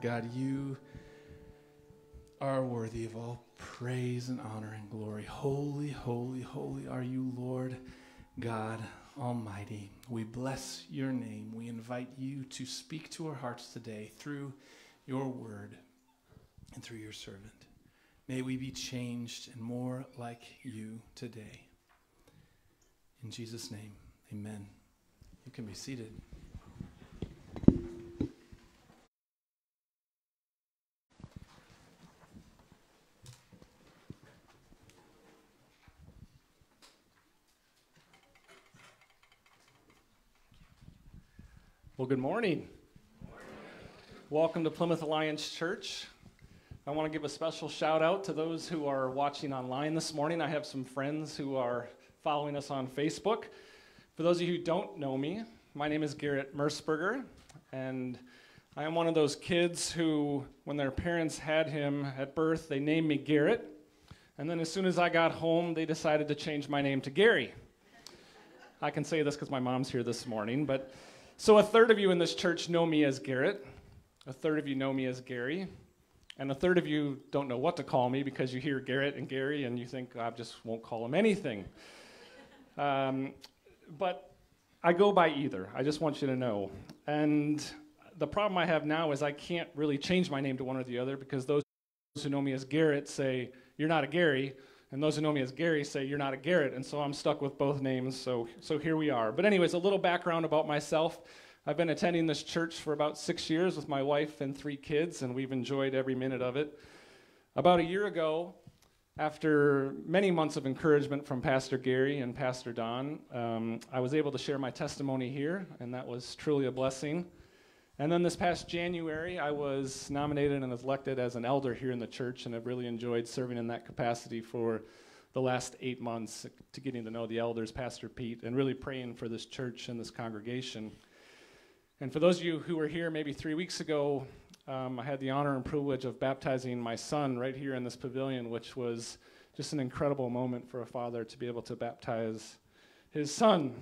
God, you are worthy of all praise and honor and glory. Holy, holy, holy are you, Lord God Almighty. We bless your name. We invite you to speak to our hearts today through your word and through your servant. May we be changed and more like you today. In Jesus' name, amen. You can be seated. Well, good morning. morning. Welcome to Plymouth Alliance Church. I want to give a special shout out to those who are watching online this morning. I have some friends who are following us on Facebook. For those of you who don't know me, my name is Garrett Mersberger, and I am one of those kids who, when their parents had him at birth, they named me Garrett. And then as soon as I got home, they decided to change my name to Gary. I can say this because my mom's here this morning, but so, a third of you in this church know me as Garrett, a third of you know me as Gary, and a third of you don't know what to call me because you hear Garrett and Gary and you think, I just won't call him anything. um, but I go by either. I just want you to know. And the problem I have now is I can't really change my name to one or the other because those who know me as Garrett say, You're not a Gary. And those who know me as Gary say, You're not a Garrett. And so I'm stuck with both names. So, so here we are. But, anyways, a little background about myself. I've been attending this church for about six years with my wife and three kids, and we've enjoyed every minute of it. About a year ago, after many months of encouragement from Pastor Gary and Pastor Don, um, I was able to share my testimony here, and that was truly a blessing. And then this past January, I was nominated and elected as an elder here in the church, and I've really enjoyed serving in that capacity for the last eight months to getting to know the elders, Pastor Pete, and really praying for this church and this congregation. And for those of you who were here maybe three weeks ago, um, I had the honor and privilege of baptizing my son right here in this pavilion, which was just an incredible moment for a father to be able to baptize his son.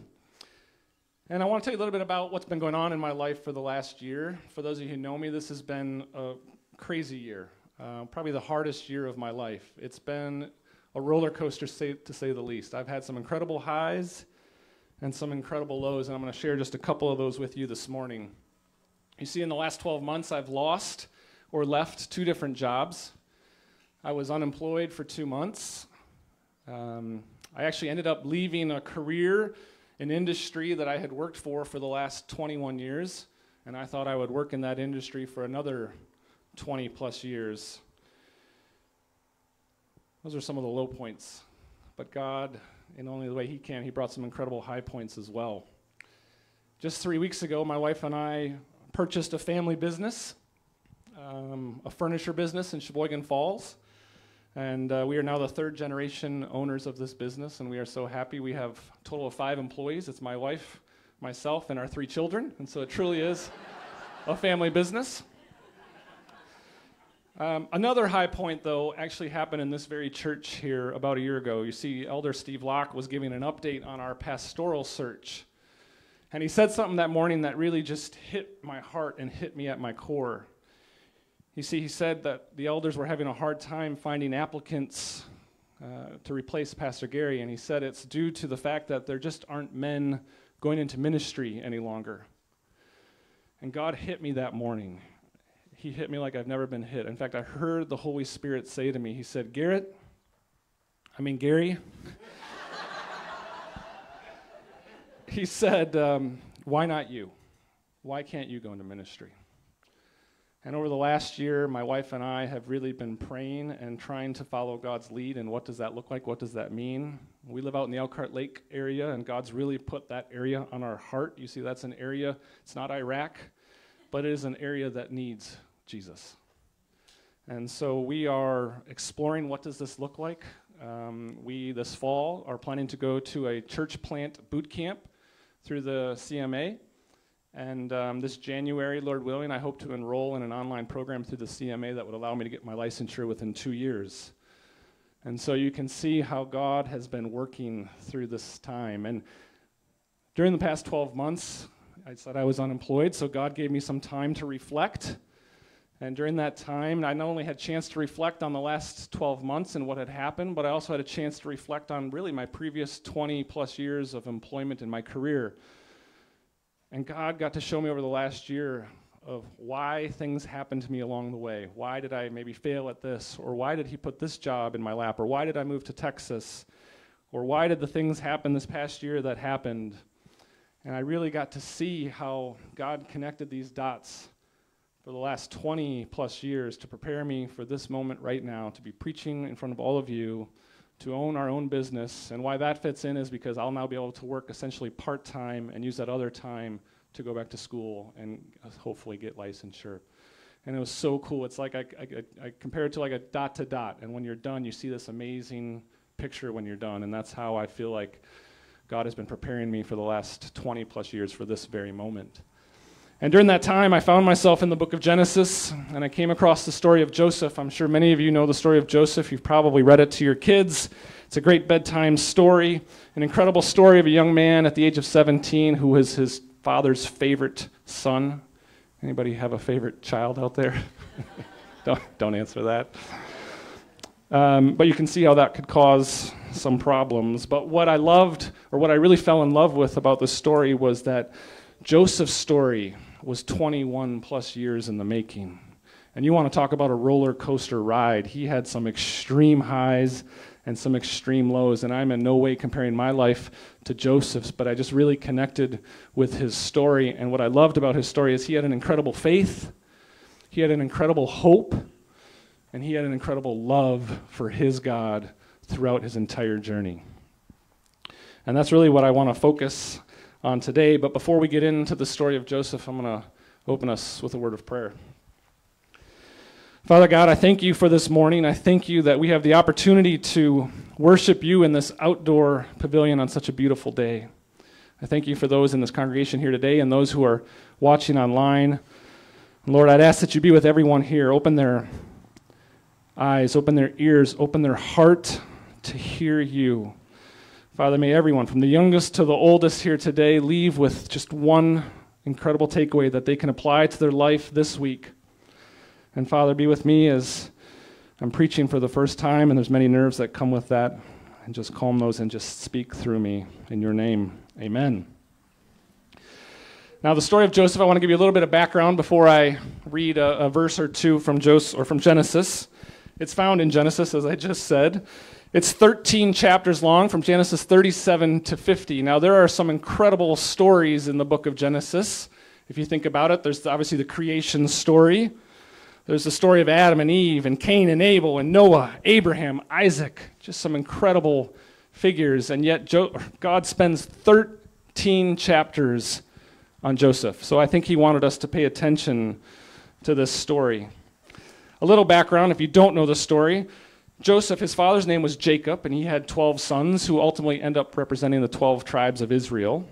And I want to tell you a little bit about what's been going on in my life for the last year. For those of you who know me, this has been a crazy year, uh, probably the hardest year of my life. It's been a roller coaster, say, to say the least. I've had some incredible highs and some incredible lows, and I'm going to share just a couple of those with you this morning. You see, in the last 12 months, I've lost or left two different jobs. I was unemployed for two months. Um, I actually ended up leaving a career an industry that I had worked for for the last 21 years, and I thought I would work in that industry for another 20 plus years. Those are some of the low points. But God, in only the way He can, He brought some incredible high points as well. Just three weeks ago, my wife and I purchased a family business, um, a furniture business in Sheboygan Falls. And uh, we are now the third generation owners of this business, and we are so happy. We have a total of five employees. It's my wife, myself, and our three children. And so it truly is a family business. Um, another high point, though, actually happened in this very church here about a year ago. You see, Elder Steve Locke was giving an update on our pastoral search. And he said something that morning that really just hit my heart and hit me at my core. You see, he said that the elders were having a hard time finding applicants uh, to replace Pastor Gary, and he said it's due to the fact that there just aren't men going into ministry any longer. And God hit me that morning. He hit me like I've never been hit. In fact, I heard the Holy Spirit say to me, He said, Garrett, I mean, Gary, he said, um, Why not you? Why can't you go into ministry? And over the last year, my wife and I have really been praying and trying to follow God's lead. And what does that look like? What does that mean? We live out in the Elkhart Lake area, and God's really put that area on our heart. You see, that's an area, it's not Iraq, but it is an area that needs Jesus. And so we are exploring what does this look like. Um, we, this fall, are planning to go to a church plant boot camp through the CMA. And um, this January, Lord willing, I hope to enroll in an online program through the CMA that would allow me to get my licensure within two years. And so you can see how God has been working through this time. And during the past 12 months, I said I was unemployed, so God gave me some time to reflect. And during that time, I not only had a chance to reflect on the last 12 months and what had happened, but I also had a chance to reflect on really my previous 20 plus years of employment in my career. And God got to show me over the last year of why things happened to me along the way. Why did I maybe fail at this? Or why did He put this job in my lap? Or why did I move to Texas? Or why did the things happen this past year that happened? And I really got to see how God connected these dots for the last 20 plus years to prepare me for this moment right now to be preaching in front of all of you, to own our own business. And why that fits in is because I'll now be able to work essentially part time and use that other time to go back to school and uh, hopefully get licensure. And it was so cool. It's like I, I, I compare it to like a dot to dot. And when you're done, you see this amazing picture when you're done. And that's how I feel like God has been preparing me for the last 20 plus years for this very moment. And during that time, I found myself in the book of Genesis, and I came across the story of Joseph. I'm sure many of you know the story of Joseph. You've probably read it to your kids. It's a great bedtime story, an incredible story of a young man at the age of 17 who was his father's favorite son. Anybody have a favorite child out there? don't, don't answer that. Um, but you can see how that could cause some problems. But what I loved, or what I really fell in love with about this story, was that Joseph's story was 21 plus years in the making. And you want to talk about a roller coaster ride. He had some extreme highs and some extreme lows. And I'm in no way comparing my life to Joseph's, but I just really connected with his story. And what I loved about his story is he had an incredible faith, he had an incredible hope, and he had an incredible love for his God throughout his entire journey. And that's really what I want to focus on today. But before we get into the story of Joseph, I'm going to open us with a word of prayer. Father God, I thank you for this morning. I thank you that we have the opportunity to worship you in this outdoor pavilion on such a beautiful day. I thank you for those in this congregation here today and those who are watching online. Lord, I'd ask that you be with everyone here. Open their eyes, open their ears, open their heart to hear you. Father, may everyone, from the youngest to the oldest here today, leave with just one incredible takeaway that they can apply to their life this week. And Father, be with me as I'm preaching for the first time, and there's many nerves that come with that. And just calm those and just speak through me in your name. Amen. Now, the story of Joseph, I want to give you a little bit of background before I read a, a verse or two from Joseph or from Genesis. It's found in Genesis, as I just said. It's 13 chapters long from Genesis 37 to 50. Now, there are some incredible stories in the book of Genesis. If you think about it, there's obviously the creation story. There's the story of Adam and Eve, and Cain and Abel, and Noah, Abraham, Isaac. Just some incredible figures. And yet, God spends 13 chapters on Joseph. So I think he wanted us to pay attention to this story. A little background if you don't know the story Joseph, his father's name was Jacob, and he had 12 sons who ultimately end up representing the 12 tribes of Israel.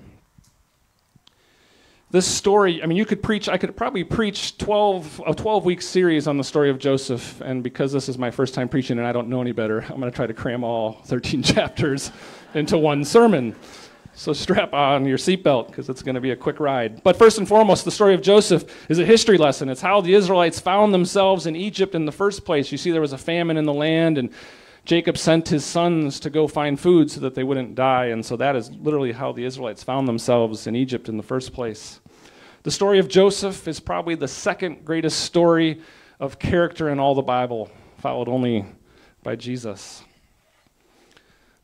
This story, I mean, you could preach, I could probably preach 12, a 12 week series on the story of Joseph, and because this is my first time preaching and I don't know any better, I'm going to try to cram all 13 chapters into one sermon. So strap on your seatbelt because it's going to be a quick ride. But first and foremost, the story of Joseph is a history lesson. It's how the Israelites found themselves in Egypt in the first place. You see, there was a famine in the land, and Jacob sent his sons to go find food so that they wouldn't die. And so that is literally how the Israelites found themselves in Egypt in the first place. The story of Joseph is probably the second greatest story of character in all the Bible, followed only by Jesus.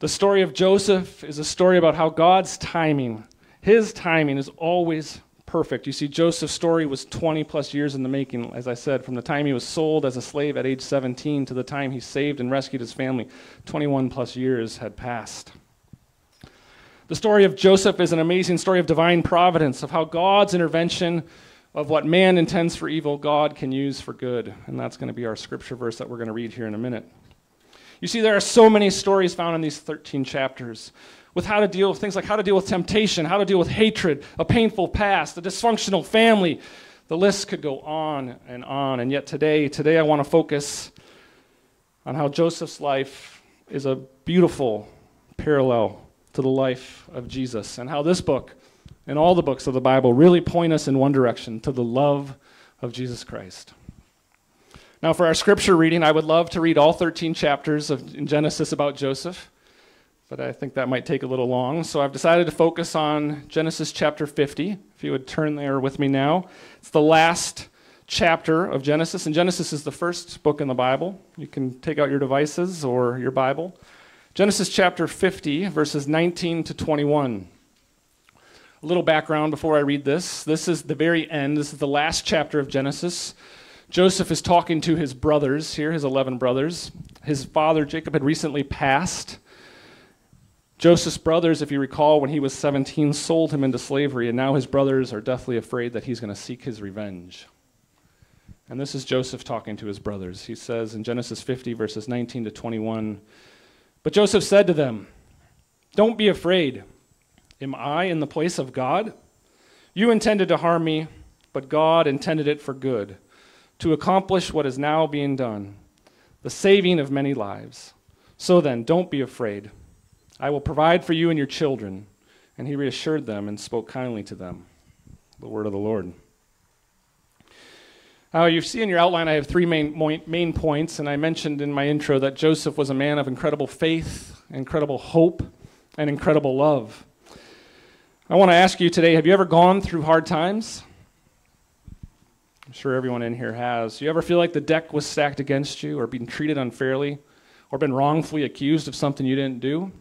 The story of Joseph is a story about how God's timing, his timing, is always perfect. You see, Joseph's story was 20 plus years in the making, as I said, from the time he was sold as a slave at age 17 to the time he saved and rescued his family. 21 plus years had passed. The story of Joseph is an amazing story of divine providence, of how God's intervention of what man intends for evil, God can use for good. And that's going to be our scripture verse that we're going to read here in a minute. You see, there are so many stories found in these 13 chapters with how to deal with things like how to deal with temptation, how to deal with hatred, a painful past, a dysfunctional family. The list could go on and on. And yet today, today I want to focus on how Joseph's life is a beautiful parallel to the life of Jesus and how this book and all the books of the Bible really point us in one direction to the love of Jesus Christ. Now, for our scripture reading, I would love to read all 13 chapters of in Genesis about Joseph, but I think that might take a little long. So I've decided to focus on Genesis chapter 50. If you would turn there with me now, it's the last chapter of Genesis, and Genesis is the first book in the Bible. You can take out your devices or your Bible. Genesis chapter 50, verses 19 to 21. A little background before I read this. This is the very end. This is the last chapter of Genesis. Joseph is talking to his brothers here, his 11 brothers. His father, Jacob, had recently passed. Joseph's brothers, if you recall, when he was 17, sold him into slavery, and now his brothers are deathly afraid that he's going to seek his revenge. And this is Joseph talking to his brothers. He says in Genesis 50, verses 19 to 21 But Joseph said to them, Don't be afraid. Am I in the place of God? You intended to harm me, but God intended it for good to accomplish what is now being done, the saving of many lives. So then, don't be afraid. I will provide for you and your children. And he reassured them and spoke kindly to them. The word of the Lord. Now, you see in your outline, I have three main, main points, and I mentioned in my intro that Joseph was a man of incredible faith, incredible hope, and incredible love. I want to ask you today have you ever gone through hard times? I'm sure everyone in here has. You ever feel like the deck was stacked against you or being treated unfairly or been wrongfully accused of something you didn't do?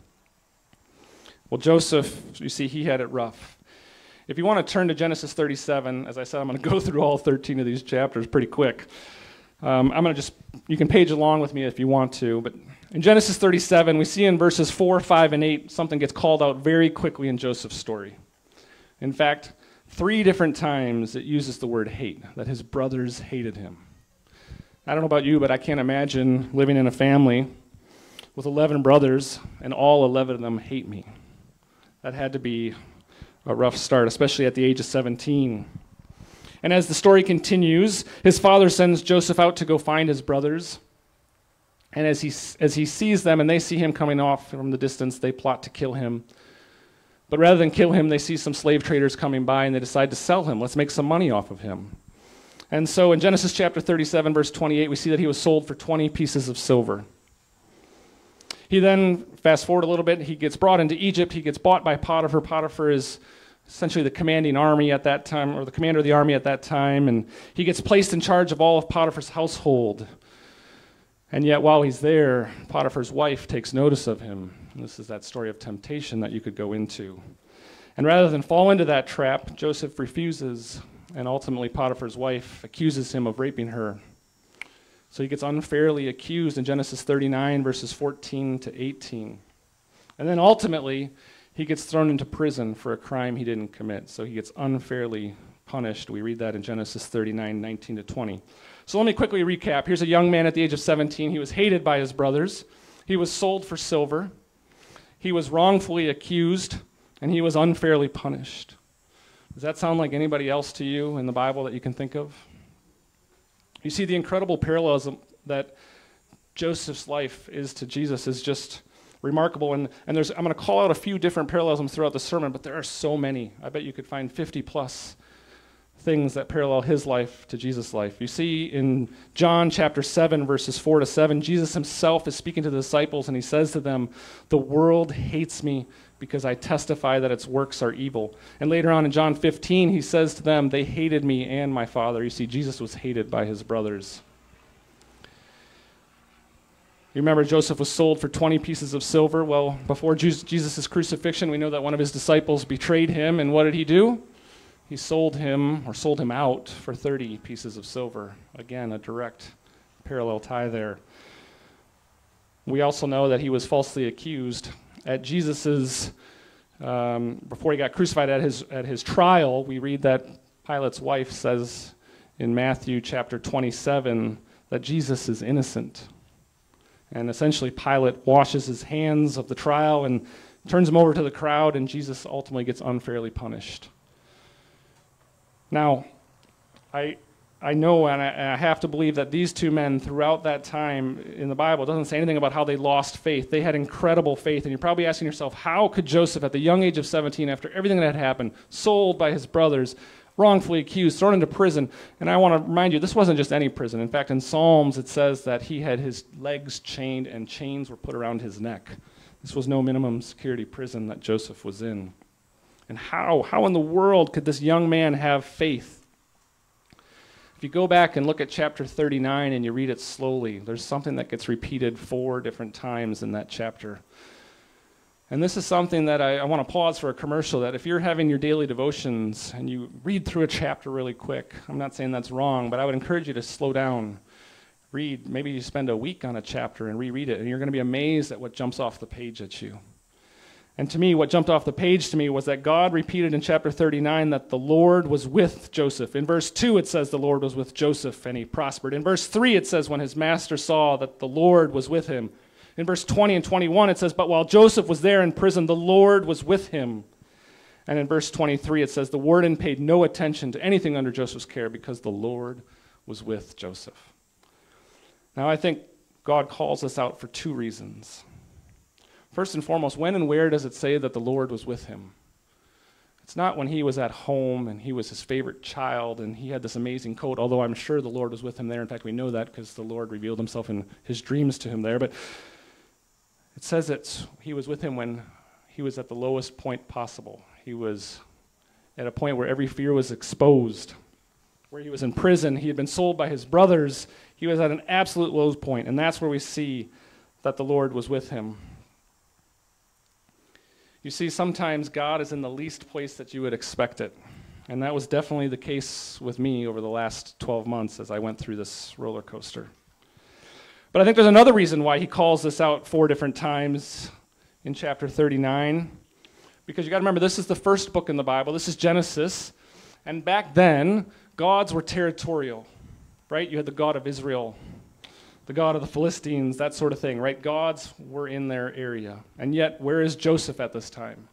Well, Joseph, you see, he had it rough. If you want to turn to Genesis 37, as I said, I'm going to go through all 13 of these chapters pretty quick. Um, I'm going to just, you can page along with me if you want to, but in Genesis 37, we see in verses 4, 5, and 8, something gets called out very quickly in Joseph's story. In fact, Three different times it uses the word hate, that his brothers hated him. I don't know about you, but I can't imagine living in a family with 11 brothers and all 11 of them hate me. That had to be a rough start, especially at the age of 17. And as the story continues, his father sends Joseph out to go find his brothers. And as he, as he sees them and they see him coming off from the distance, they plot to kill him. But rather than kill him, they see some slave traders coming by and they decide to sell him. Let's make some money off of him. And so in Genesis chapter 37, verse 28, we see that he was sold for 20 pieces of silver. He then, fast forward a little bit, he gets brought into Egypt. He gets bought by Potiphar. Potiphar is essentially the commanding army at that time, or the commander of the army at that time. And he gets placed in charge of all of Potiphar's household. And yet, while he's there, Potiphar's wife takes notice of him. This is that story of temptation that you could go into. And rather than fall into that trap, Joseph refuses, and ultimately Potiphar's wife accuses him of raping her. So he gets unfairly accused in Genesis 39, verses 14 to 18. And then ultimately, he gets thrown into prison for a crime he didn't commit. So he gets unfairly punished. We read that in Genesis 39, 19 to 20. So let me quickly recap. Here's a young man at the age of 17. He was hated by his brothers. He was sold for silver. He was wrongfully accused, and he was unfairly punished. Does that sound like anybody else to you in the Bible that you can think of? You see, the incredible parallelism that Joseph's life is to Jesus is just remarkable. And, and there's, I'm going to call out a few different parallelisms throughout the sermon, but there are so many. I bet you could find 50 plus things that parallel his life to Jesus' life. You see in John chapter 7, verses 4 to 7, Jesus himself is speaking to the disciples and he says to them, The world hates me because I testify that its works are evil. And later on in John 15, he says to them, They hated me and my Father. You see, Jesus was hated by his brothers. You remember Joseph was sold for 20 pieces of silver. Well, before Jesus' crucifixion, we know that one of his disciples betrayed him, and what did he do? He sold him or sold him out for 30 pieces of silver. Again, a direct parallel tie there. We also know that he was falsely accused at Jesus's um, before he got crucified at his at his trial. We read that Pilate's wife says in Matthew chapter 27 that Jesus is innocent. And essentially, Pilate washes his hands of the trial and turns him over to the crowd, and Jesus ultimately gets unfairly punished. Now, I, I know and I, and I, have to believe that these two men, throughout that time in the Bible, doesn't say anything about how they lost faith. They had incredible faith. And you're probably asking yourself, how could Joseph, at the young age of 17, after everything that had happened, sold by his brothers, wrongfully accused, thrown into prison. And I want to remind you, this wasn't just any prison. In fact, in Psalms, it says that he had his legs chained and chains were put around his neck. This was no minimum security prison that Joseph was in. And how? How in the world could this young man have faith? If you go back and look at chapter 39 and you read it slowly, there's something that gets repeated four different times in that chapter. And this is something that I, I want to pause for a commercial that if you're having your daily devotions and you read through a chapter really quick, I'm not saying that's wrong, but I would encourage you to slow down. Read, maybe you spend a week on a chapter and reread it, and you're going to be amazed at what jumps off the page at you. And to me, what jumped off the page to me was that God repeated in chapter 39 that the Lord was with Joseph. In verse 2, it says the Lord was with Joseph and he prospered. In verse 3, it says when his master saw that the Lord was with him. In verse 20 and 21, it says, But while Joseph was there in prison, the Lord was with him. And in verse 23, it says, The warden paid no attention to anything under Joseph's care because the Lord was with Joseph. Now, I think God calls us out for two reasons. First and foremost, when and where does it say that the Lord was with him? It's not when he was at home and he was his favorite child and he had this amazing coat, although I'm sure the Lord was with him there. In fact, we know that because the Lord revealed himself in his dreams to him there. But it says that he was with him when he was at the lowest point possible. He was at a point where every fear was exposed, where he was in prison. He had been sold by his brothers. He was at an absolute low point, and that's where we see that the Lord was with him. You see, sometimes God is in the least place that you would expect it. And that was definitely the case with me over the last 12 months as I went through this roller coaster. But I think there's another reason why he calls this out four different times in chapter 39. Because you got to remember, this is the first book in the Bible, this is Genesis. And back then, gods were territorial, right? You had the God of Israel, the God of the Philistines, that sort of thing, right? Gods were in their area. And yet, where is Joseph at this time?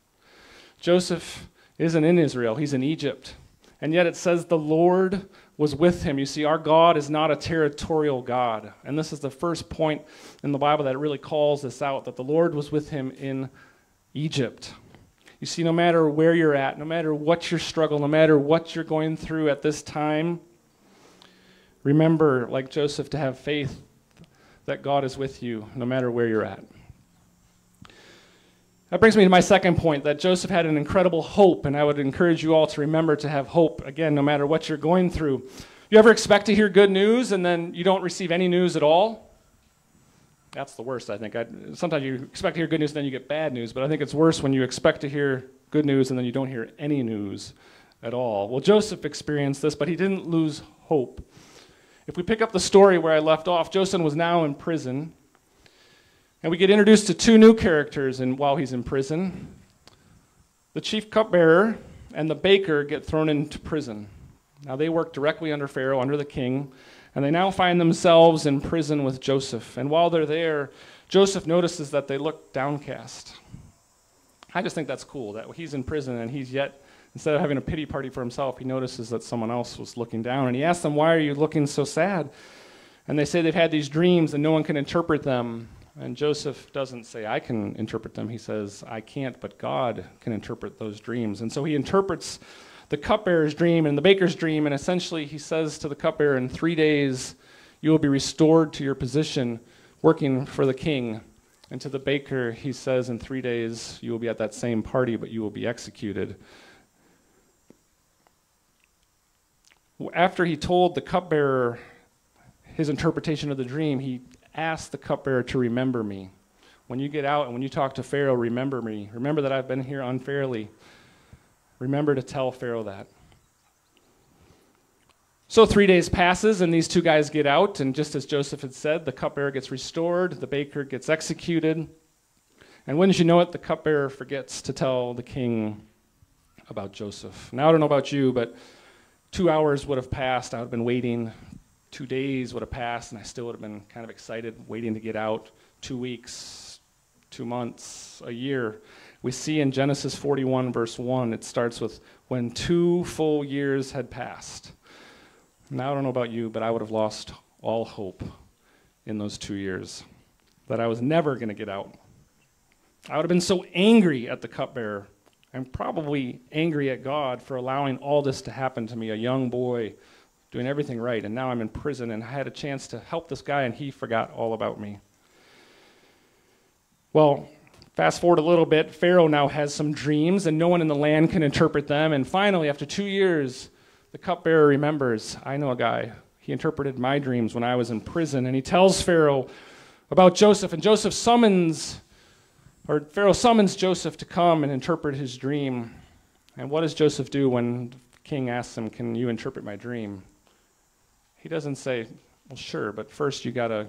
Joseph isn't in Israel, he's in Egypt. And yet it says the Lord was with him. You see, our God is not a territorial God. And this is the first point in the Bible that really calls this out that the Lord was with him in Egypt. You see, no matter where you're at, no matter what your struggle, no matter what you're going through at this time, remember, like Joseph, to have faith that God is with you no matter where you're at. That brings me to my second point that Joseph had an incredible hope, and I would encourage you all to remember to have hope, again, no matter what you're going through. You ever expect to hear good news and then you don't receive any news at all? That's the worst, I think. I, sometimes you expect to hear good news and then you get bad news, but I think it's worse when you expect to hear good news and then you don't hear any news at all. Well, Joseph experienced this, but he didn't lose hope. If we pick up the story where I left off, Joseph was now in prison. And we get introduced to two new characters in, while he's in prison. The chief cupbearer and the baker get thrown into prison. Now they work directly under Pharaoh, under the king, and they now find themselves in prison with Joseph. And while they're there, Joseph notices that they look downcast. I just think that's cool that he's in prison and he's yet Instead of having a pity party for himself, he notices that someone else was looking down. And he asks them, Why are you looking so sad? And they say they've had these dreams and no one can interpret them. And Joseph doesn't say, I can interpret them. He says, I can't, but God can interpret those dreams. And so he interprets the cupbearer's dream and the baker's dream. And essentially, he says to the cupbearer, In three days, you will be restored to your position working for the king. And to the baker, he says, In three days, you will be at that same party, but you will be executed. After he told the cupbearer his interpretation of the dream, he asked the cupbearer to remember me. When you get out and when you talk to Pharaoh, remember me. Remember that I've been here unfairly. Remember to tell Pharaoh that. So three days passes, and these two guys get out, and just as Joseph had said, the cupbearer gets restored, the baker gets executed. And wouldn't you know it, the cupbearer forgets to tell the king about Joseph. Now, I don't know about you, but two hours would have passed. I would have been waiting. Two days would have passed, and I still would have been kind of excited, waiting to get out. Two weeks, two months, a year. We see in Genesis 41, verse 1, it starts with when two full years had passed. Now, I don't know about you, but I would have lost all hope in those two years that I was never going to get out. I would have been so angry at the cupbearer I'm probably angry at God for allowing all this to happen to me, a young boy doing everything right, and now I'm in prison and I had a chance to help this guy and he forgot all about me. Well, fast forward a little bit, Pharaoh now has some dreams and no one in the land can interpret them. And finally, after two years, the cupbearer remembers I know a guy. He interpreted my dreams when I was in prison, and he tells Pharaoh about Joseph, and Joseph summons or Pharaoh summons Joseph to come and interpret his dream. And what does Joseph do when the king asks him, Can you interpret my dream? He doesn't say, Well, sure, but first you got to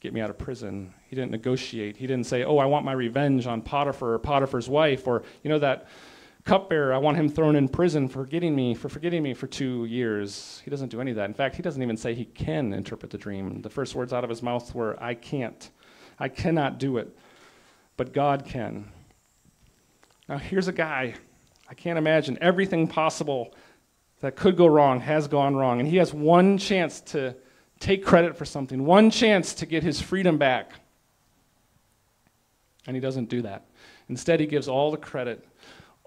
get me out of prison. He didn't negotiate. He didn't say, Oh, I want my revenge on Potiphar or Potiphar's wife, or, you know, that cupbearer, I want him thrown in prison for forgetting me, for forgetting me for two years. He doesn't do any of that. In fact, he doesn't even say he can interpret the dream. The first words out of his mouth were, I can't. I cannot do it but God can. Now, here's a guy, I can't imagine everything possible that could go wrong has gone wrong, and he has one chance to take credit for something, one chance to get his freedom back. And he doesn't do that. Instead, he gives all the credit,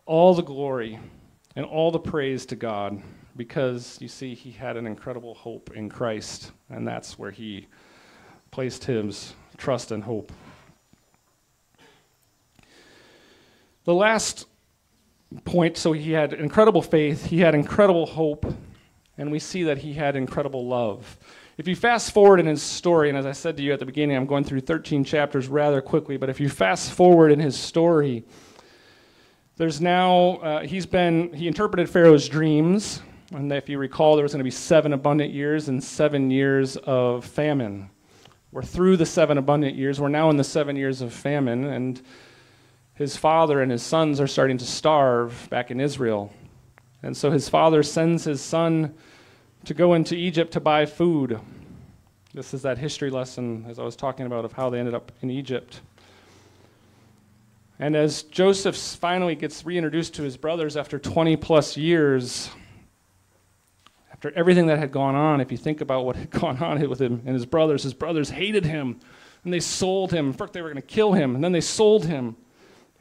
all the glory, and all the praise to God because, you see, he had an incredible hope in Christ, and that's where he placed his trust and hope. The last point so he had incredible faith, he had incredible hope, and we see that he had incredible love. If you fast forward in his story, and as I said to you at the beginning, I'm going through 13 chapters rather quickly, but if you fast forward in his story, there's now, uh, he's been, he interpreted Pharaoh's dreams, and if you recall, there was going to be seven abundant years and seven years of famine. We're through the seven abundant years. We're now in the seven years of famine, and his father and his sons are starting to starve back in Israel. And so his father sends his son to go into Egypt to buy food. This is that history lesson, as I was talking about, of how they ended up in Egypt. And as Joseph finally gets reintroduced to his brothers after 20 plus years, after everything that had gone on, if you think about what had gone on with him and his brothers, his brothers hated him and they sold him. First, they were going to kill him, and then they sold him.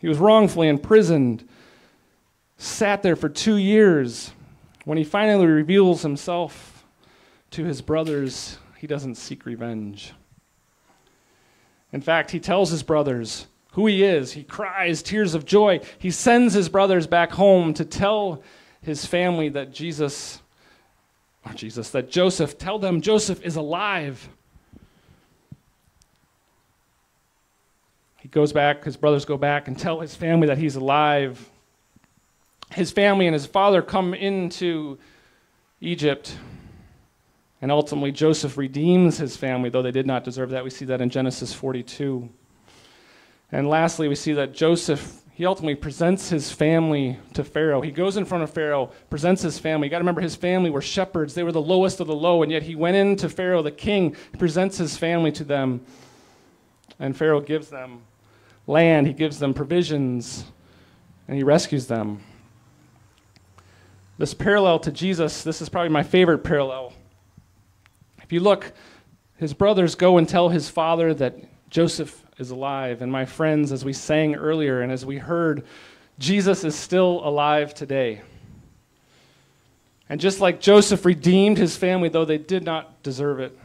He was wrongfully imprisoned, sat there for two years. When he finally reveals himself to his brothers, he doesn't seek revenge. In fact, he tells his brothers who he is. He cries tears of joy. He sends his brothers back home to tell his family that Jesus, or Jesus, that Joseph, tell them Joseph is alive. Goes back, his brothers go back and tell his family that he's alive. His family and his father come into Egypt. And ultimately, Joseph redeems his family, though they did not deserve that. We see that in Genesis 42. And lastly, we see that Joseph, he ultimately presents his family to Pharaoh. He goes in front of Pharaoh, presents his family. You got to remember, his family were shepherds. They were the lowest of the low, and yet he went in to Pharaoh, the king, presents his family to them. And Pharaoh gives them land, he gives them provisions, and he rescues them. This parallel to Jesus, this is probably my favorite parallel. If you look, his brothers go and tell his father that Joseph is alive. And my friends, as we sang earlier and as we heard, Jesus is still alive today. And just like Joseph redeemed his family, though they did not deserve it,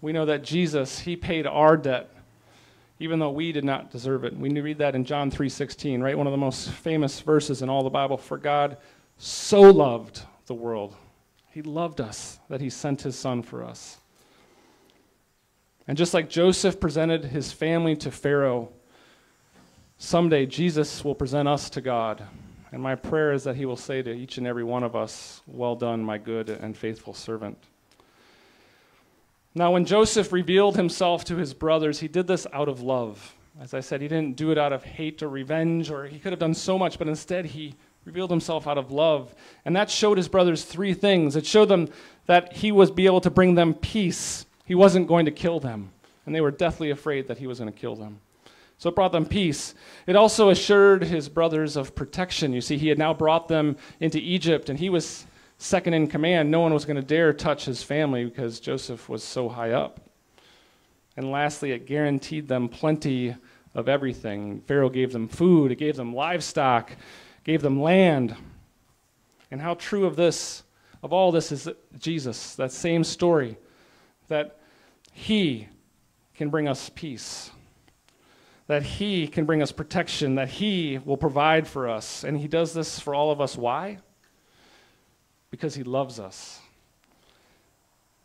we know that Jesus, he paid our debt even though we did not deserve it. We read that in John 3:16, right? One of the most famous verses in all the Bible. For God so loved the world. He loved us that he sent his son for us. And just like Joseph presented his family to Pharaoh, someday Jesus will present us to God. And my prayer is that he will say to each and every one of us, Well done, my good and faithful servant. Now, when Joseph revealed himself to his brothers, he did this out of love. As I said, he didn't do it out of hate or revenge, or he could have done so much, but instead he revealed himself out of love. And that showed his brothers three things. It showed them that he was be able to bring them peace. He wasn't going to kill them, and they were deathly afraid that he was going to kill them. So it brought them peace. It also assured his brothers of protection. You see, he had now brought them into Egypt, and he was second in command, no one was going to dare touch his family because Joseph was so high up. And lastly, it guaranteed them plenty of everything. Pharaoh gave them food, it gave them livestock, gave them land. And how true of this, of all this, is Jesus, that same story, that He can bring us peace, that He can bring us protection, that He will provide for us. And He does this for all of us. Why? Because He loves us.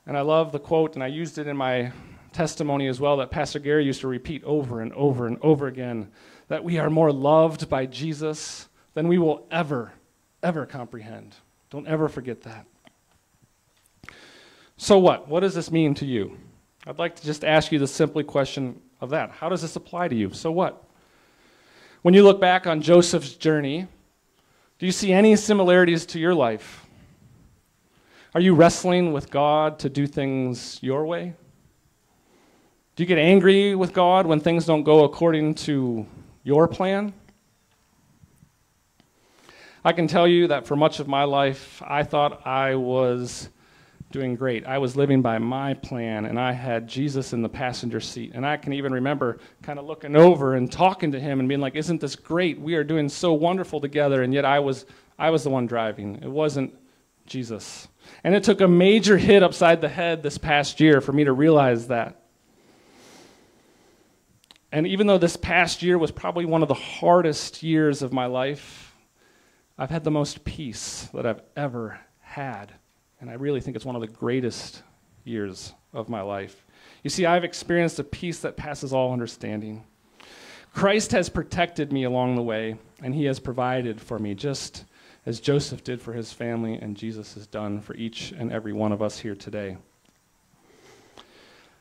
And I love the quote, and I used it in my testimony as well, that Pastor Gary used to repeat over and over and over again that we are more loved by Jesus than we will ever, ever comprehend. Don't ever forget that. So, what? What does this mean to you? I'd like to just ask you the simple question of that. How does this apply to you? So, what? When you look back on Joseph's journey, do you see any similarities to your life? Are you wrestling with God to do things your way? Do you get angry with God when things don't go according to your plan? I can tell you that for much of my life, I thought I was doing great. I was living by my plan, and I had Jesus in the passenger seat. And I can even remember kind of looking over and talking to him and being like, Isn't this great? We are doing so wonderful together. And yet I was, I was the one driving, it wasn't Jesus. And it took a major hit upside the head this past year for me to realize that. And even though this past year was probably one of the hardest years of my life, I've had the most peace that I've ever had. And I really think it's one of the greatest years of my life. You see, I've experienced a peace that passes all understanding. Christ has protected me along the way, and he has provided for me, just as Joseph did for his family, and Jesus has done for each and every one of us here today.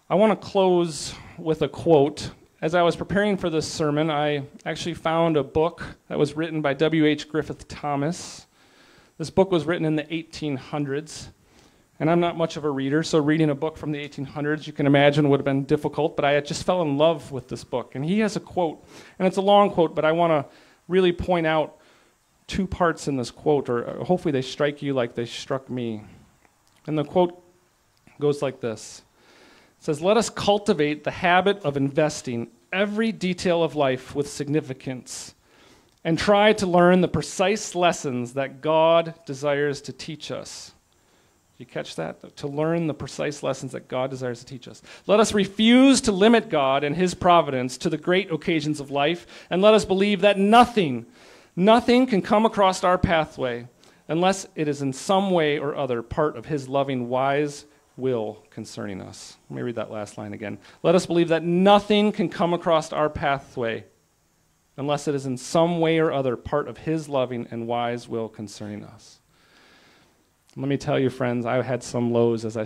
I want to close with a quote as I was preparing for this sermon, I actually found a book that was written by W.H. Griffith Thomas. This book was written in the 1800s, and I'm not much of a reader, so reading a book from the 1800s, you can imagine, would have been difficult, but I just fell in love with this book. And he has a quote, and it's a long quote, but I want to really point out two parts in this quote, or uh, hopefully they strike you like they struck me. And the quote goes like this says, Let us cultivate the habit of investing every detail of life with significance and try to learn the precise lessons that God desires to teach us. You catch that? To learn the precise lessons that God desires to teach us. Let us refuse to limit God and His providence to the great occasions of life, and let us believe that nothing, nothing can come across our pathway unless it is in some way or other part of His loving, wise, will concerning us. Let me read that last line again. Let us believe that nothing can come across our pathway unless it is in some way or other part of His loving and wise will concerning us. Let me tell you, friends, I had some lows as I